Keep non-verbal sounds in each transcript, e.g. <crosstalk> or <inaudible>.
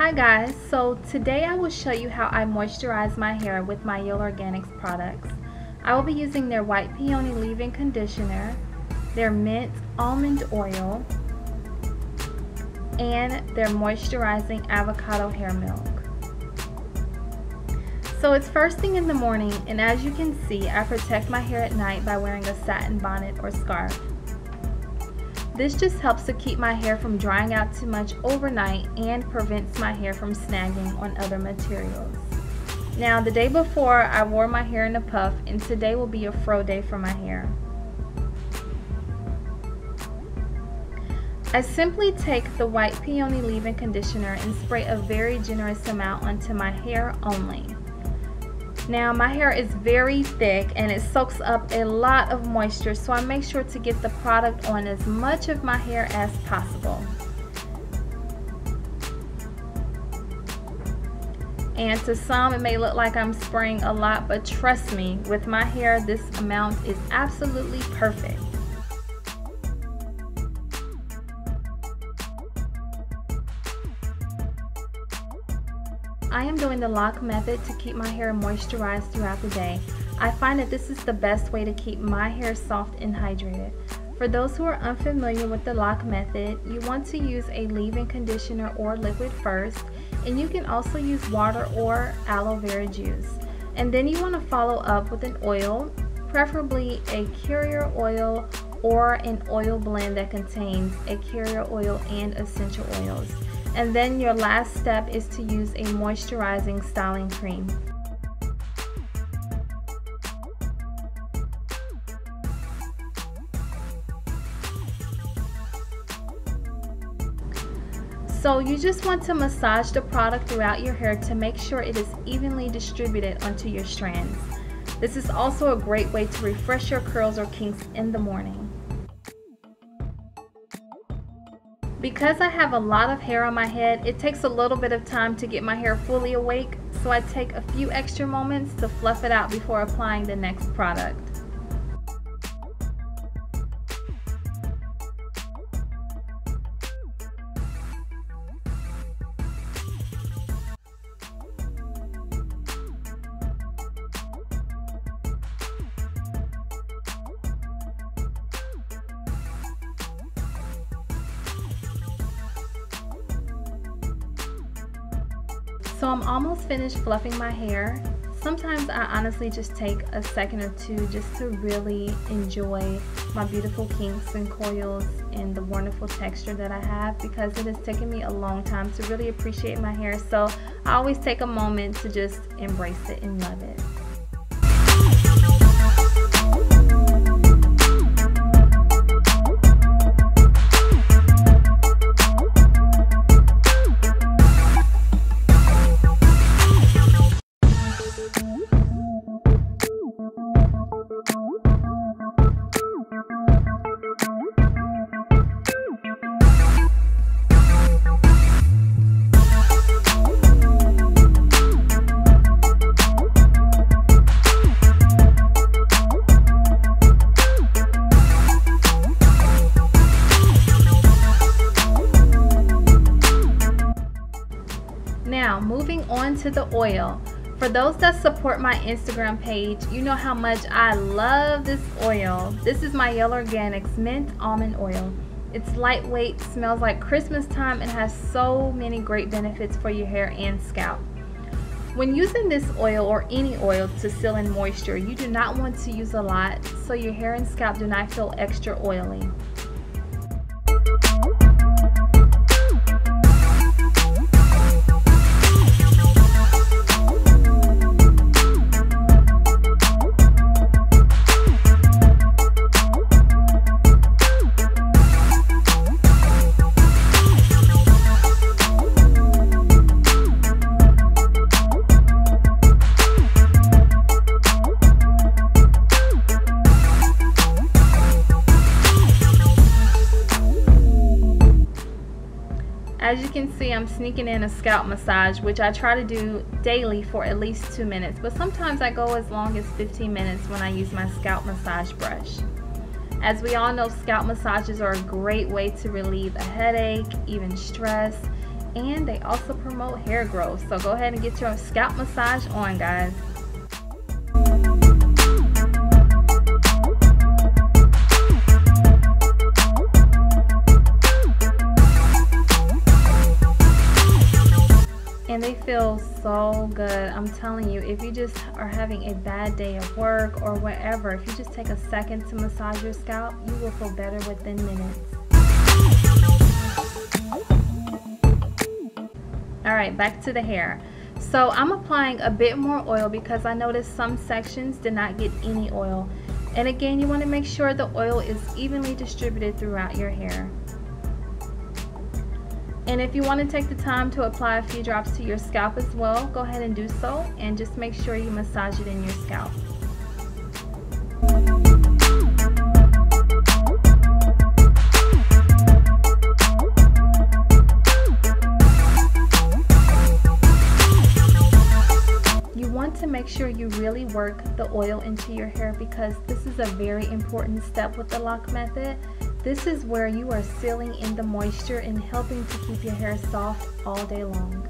Hi guys, so today I will show you how I moisturize my hair with my Mielle Organics products. I will be using their White Peony Leave-In Conditioner, their Mint Almond Oil, and their Moisturizing Avocado Hair Milk. So it's first thing in the morning and as you can see I protect my hair at night by wearing a satin bonnet or scarf. This just helps to keep my hair from drying out too much overnight and prevents my hair from snagging on other materials. Now the day before I wore my hair in a puff and today will be a fro day for my hair. I simply take the White Peony Leave-In Conditioner and spray a very generous amount onto my hair only. Now my hair is very thick and it soaks up a lot of moisture so I make sure to get the product on as much of my hair as possible. And to some it may look like I'm spraying a lot but trust me with my hair this amount is absolutely perfect. I am doing the LOC method to keep my hair moisturized throughout the day. I find that this is the best way to keep my hair soft and hydrated. For those who are unfamiliar with the LOC method, you want to use a leave-in conditioner or liquid first, and you can also use water or aloe vera juice. And then you want to follow up with an oil, preferably a carrier oil or an oil blend that contains a carrier oil and essential oils. And then your last step is to use a moisturizing styling cream. So you just want to massage the product throughout your hair to make sure it is evenly distributed onto your strands. This is also a great way to refresh your curls or kinks in the morning. Because I have a lot of hair on my head, it takes a little bit of time to get my hair fully awake, so I take a few extra moments to fluff it out before applying the next product. So I'm almost finished fluffing my hair. Sometimes I honestly just take a second or two just to really enjoy my beautiful kinks and coils and the wonderful texture that I have because it has taken me a long time to really appreciate my hair. So I always take a moment to just embrace it and love it. On to the oil. For those that support my Instagram page, you know how much I love this oil. This is my Mielle Organics Mint Almond Oil. It's lightweight, smells like Christmas time, and has so many great benefits for your hair and scalp. When using this oil or any oil to seal in moisture, you do not want to use a lot so your hair and scalp do not feel extra oily. Can see, I'm sneaking in a scalp massage, which I try to do daily for at least two minutes, but sometimes I go as long as 15 minutes when I use my scalp massage brush. As we all know, scalp massages are a great way to relieve a headache, even stress, and they also promote hair growth. So go ahead and get your scalp massage on guys. And they feel so good. I'm telling you, if you just are having a bad day of work or whatever, if you just take a second to massage your scalp, you will feel better within minutes. All right, back to the hair. So I'm applying a bit more oil because I noticed some sections did not get any oil. And again, you want to make sure the oil is evenly distributed throughout your hair. And if you want to take the time to apply a few drops to your scalp as well, go ahead and do so and just make sure you massage it in your scalp. You want to make sure you really work the oil into your hair because this is a very important step with the LOC method this is where you are sealing in the moisture and helping to keep your hair soft all day long.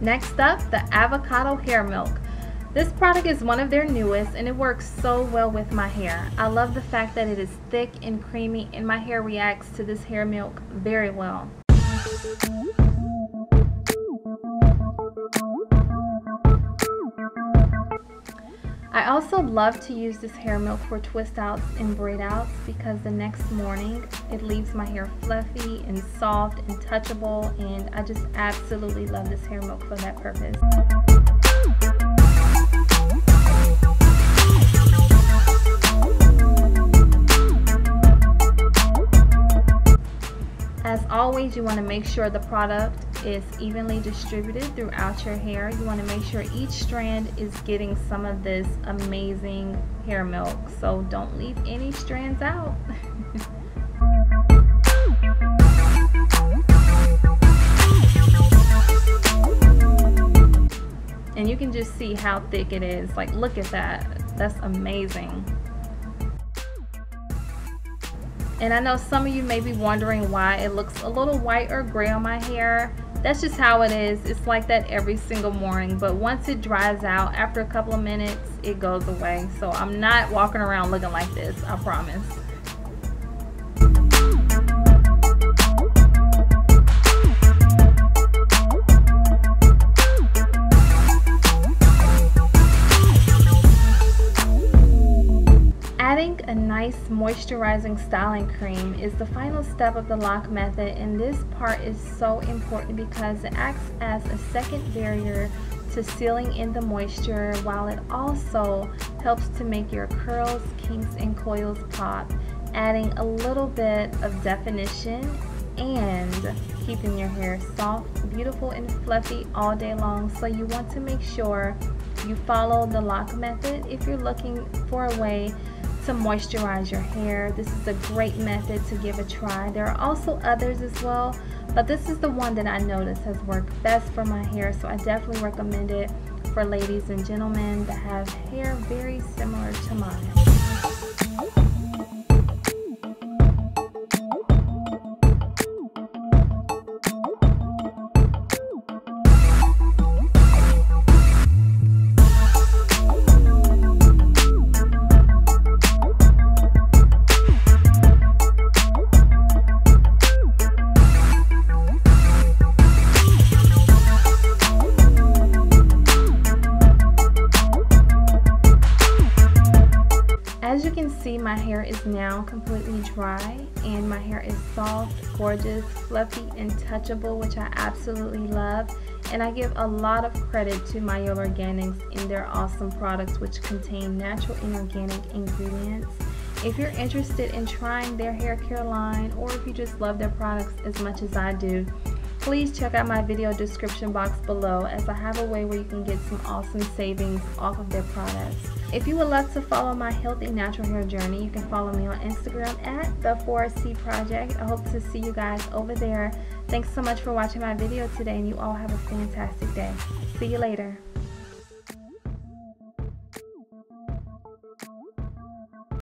Next up, the avocado hair milk. This product is one of their newest and it works so well with my hair. I love the fact that it is thick and creamy and my hair reacts to this hair milk very well. I also love to use this hair milk for twist outs and braid outs because the next morning it leaves my hair fluffy and soft and touchable and I just absolutely love this hair milk for that purpose. Always, you want to make sure the product is evenly distributed throughout your hair. You want to make sure each strand is getting some of this amazing hair milk. So don't leave any strands out. <laughs> and you can just see how thick it is. Like look at that. That's amazing. And I know some of you may be wondering why it looks a little white or gray on my hair. That's just how it is. It's like that every single morning. But once it dries out, after a couple of minutes, it goes away. So I'm not walking around looking like this, I promise. Moisturizing styling cream is the final step of the LOC method and this part is so important because it acts as a second barrier to sealing in the moisture while it also helps to make your curls, kinks, and coils pop, adding a little bit of definition and keeping your hair soft, beautiful, and fluffy all day long. So you want to make sure you follow the LOC method if you're looking for a way to moisturize your hair. This is a great method to give a try. There are also others as well, but this is the one that I noticed has worked best for my hair, so I definitely recommend it for ladies and gentlemen that have hair very similar to mine. See my hair is now completely dry and my hair is soft, gorgeous, fluffy, and touchable which I absolutely love and I give a lot of credit to Mielle Organics and their awesome products which contain natural and organic ingredients. If you're interested in trying their hair care line or if you just love their products as much as I do, please check out my video description box below as I have a way where you can get some awesome savings off of their products. If you would like to follow my healthy natural hair journey, you can follow me on Instagram at the 4C Project. I hope to see you guys over there. Thanks so much for watching my video today and you all have a fantastic day. See you later.